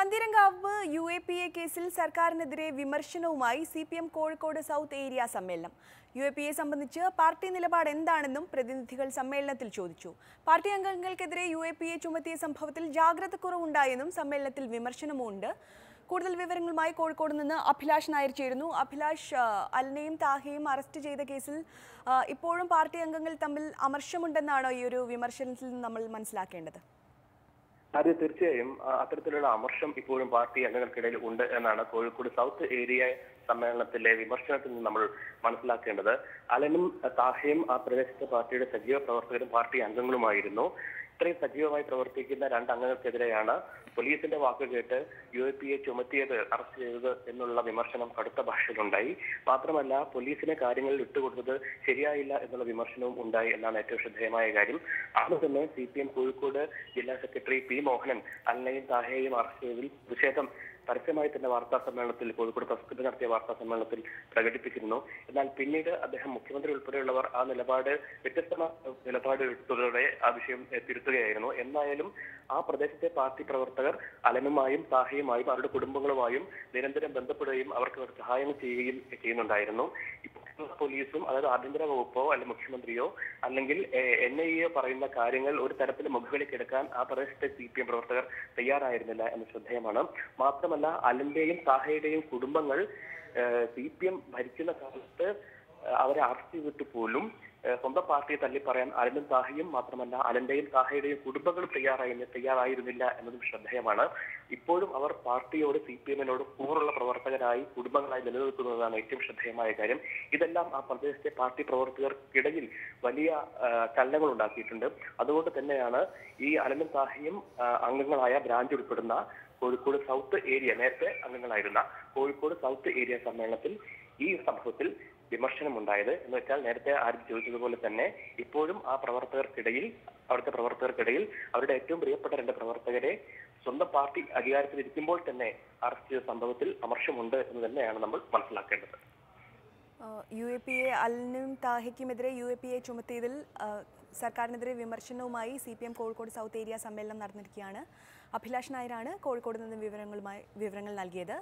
Pantheerankavu U A P A കേസിൽ സർക്കാരിനെതിരെ വിമർശനവുമായി C P M Kozhikode south area സമ്മേളനം. യു എ പി എ സംബന്ധിച്ച് പാർട്ടി നിലപാട് എന്താണെന്നും പ്രതിനിധികൾ സമ്മേളനത്തിൽ ചോദിച്ചു. പാർട്ടി അംഗങ്ങൾക്കെതിരെ യു എ പി എ ചുമത്തിയ സംഭവത്തിൽ ജാഗ്രത കുറവുണ്ടായെന്നും സമ്മേളനത്തിൽ വിമർശനമുണ്ട്. കൂടുതൽ വിവരങ്ങളുമായി കോഴിക്കോട് നിന്ന് അഭിലാഷ് നായർ ചേരുന്നു. അഭിലാഷ് അൽനയും താഹയും അറസ്റ്റ് ചെയ്ത കേസിൽ ഇപ്പോഴും പാർട്ടി അംഗങ്ങൾ തമ്മിൽ അമർഷമുണ്ടെന്നാണോ ഈ ഒരു വിമർശനത്തിൽ നമ്മൾ മനസ്സിലാക്കേണ്ടത്? അത് തീർച്ചയായും അത്തരത്തിലുള്ള അമർഷം ഇപ്പോഴും പാർട്ടി അംഗങ്ങൾക്കിടയിൽ ഉണ്ട് എന്നാണ് കോഴിക്കോട് സൗത്ത് ഏരിയ സമ്മേളനത്തിലെ വിമർശനത്തിൽ നിന്ന് നമ്മൾ മനസ്സിലാക്കേണ്ടത് അലനും താഹയും ആ പ്രദേശത്തെ പാർട്ടിയുടെ സജീവ പ്രവർത്തകരും പാർട്ടി അംഗങ്ങളുമായിരുന്നു. ഇത്രയും സജീവമായി പ്രവർത്തിക്കുന്ന രണ്ട് അംഗങ്ങൾക്കെതിരെയാണ് പോലീസിന്റെ വാക്ക് കേട്ട് യു എ പി എ ചുമത്തിയത് അറസ്റ്റ് ചെയ്തത് എന്നുള്ള വിമർശനം കടുത്ത ഭാഷയിലുണ്ടായി. മാത്രമല്ല പോലീസിനെ കാര്യങ്ങളിൽ ഇട്ടുകൊടുത്തത് ശരിയായില്ല എന്നുള്ള വിമർശനവും ഉണ്ടായി എന്നാണ് ഏറ്റവും ശ്രദ്ധേയമായ കാര്യം. അന്ന് തന്നെ സി പി എം കോഴിക്കോട് ജില്ലാ സെക്രട്ടറി പി മോഹനൻ അല്ലെങ്കിൽ താഹയെയും അറസ്റ്റ് ചെയ്തതിൽ പ്രതിഷേധം പരസ്യമായി തന്നെ വാർത്താ സമ്മേളനത്തിൽ കോഴിക്കോട് പ്രസ് ക്ലബ്ബ് നടത്തിയ വാർത്താ സമ്മേളനത്തിൽ പ്രകടിപ്പിച്ചിരുന്നു. എന്നാൽ പിന്നീട് അദ്ദേഹം മുഖ്യമന്ത്രി ഉൾപ്പെടെയുള്ളവർ ആ നിലപാട് വ്യത്യസ്തമായ നിലപാട് എടുത്തതോടെ ആ വിഷയം തിരുത്തുകയായിരുന്നു. എന്നായാലും ആ പ്രദേശത്തെ പാർട്ടി പ്രവർത്തകർ അലനുമായും സാഹയുമായും അവരുടെ കുടുംബങ്ങളുമായും നിരന്തരം ബന്ധപ്പെടുകയും അവർക്ക് സഹായങ്ങൾ ചെയ്യുകയും ചെയ്യുന്നുണ്ടായിരുന്നു. ഇപ്പോൾ പോലീസും അതായത് ആഭ്യന്തര വകുപ്പോ അല്ലെ മുഖ്യമന്ത്രിയോ അല്ലെങ്കിൽ എൻ ഐ എ പറയുന്ന കാര്യങ്ങൾ ഒരു തരത്തിൽ മുഖവിലേക്ക് എടുക്കാൻ ആ പ്രദേശത്തെ സി പി എം പ്രവർത്തകർ തയ്യാറായിരുന്നില്ല എന്ന് ശ്രദ്ധേയമാണ്. മാത്രമല്ല അലന്റെയും സാഹയുടെയും കുടുംബങ്ങൾ സി പി എം ഭരിക്കുന്ന കാലത്ത് അവരെ അറസ്റ്റ് ചെയ്തിട്ട് പോലും സ്വന്തം പാർട്ടിയെ തള്ളി പറയാൻ അലനും താഹയും മാത്രമല്ല അലന്റെയും താഹയുടെയും കുടുംബങ്ങളും തയ്യാറായി തയ്യാറായിരുന്നില്ല എന്നതും ശ്രദ്ധേയമാണ്. ഇപ്പോഴും അവർ പാർട്ടിയോട് സി പി എമ്മിനോട് കൂറുള്ള പ്രവർത്തകരായി കുടുംബങ്ങളായി നിലനിൽക്കുന്നതാണ് ഏറ്റവും ശ്രദ്ധേയമായ കാര്യം. ഇതെല്ലാം ആ പ്രദേശത്തെ പാർട്ടി പ്രവർത്തകർക്കിടയിൽ വലിയ ചലനങ്ങൾ ഉണ്ടാക്കിയിട്ടുണ്ട്. അതുകൊണ്ട് തന്നെയാണ് ഈ അലനും താഹയും അംഗങ്ങളായ ബ്രാഞ്ച് ഉൾപ്പെടുന്ന കോഴിക്കോട് സൗത്ത് ഏരിയ നേരത്തെ അംഗങ്ങളായിരുന്ന കോഴിക്കോട് സൗത്ത് ഏരിയ സമ്മേളനത്തിൽ ഈ സംഭവത്തിൽ വിമർശനമുണ്ടായത് എന്ന് വെച്ചാൽ നേരത്തെ ആരും ചോദിച്ചതുപോലെ തന്നെ ഇപ്പോഴും ആ പ്രവർത്തകർക്കിടയിൽ അവിടുത്തെ പ്രവർത്തകർക്കിടയിൽ അവരുടെ ഏറ്റവും പ്രിയപ്പെട്ട രണ്ട് പ്രവർത്തകരെ സ്വന്തം പാർട്ടി അധികാരത്തിലിരിക്കുമ്പോൾ തന്നെ അറസ്റ്റ് ചെയ്ത സംഭവത്തിൽ അമർഷമുണ്ട് എന്ന് തന്നെയാണ് നമ്മൾ മനസ്സിലാക്കേണ്ടത്. യു എ പി എ അലിനും താഹയ്ക്കുമെതിരെ യു എ പി എ ചുമത്തിയതിൽ സർക്കാരിനെതിരെ വിമർശനവുമായി C P M Kozhikode south area സമ്മേളനം നടന്നിരിക്കുകയാണ്. അഭിലാഷ് നായരാണ് കോഴിക്കോട് നിന്ന് വിവരങ്ങളുമായി വിവരങ്ങൾ നൽകിയത്.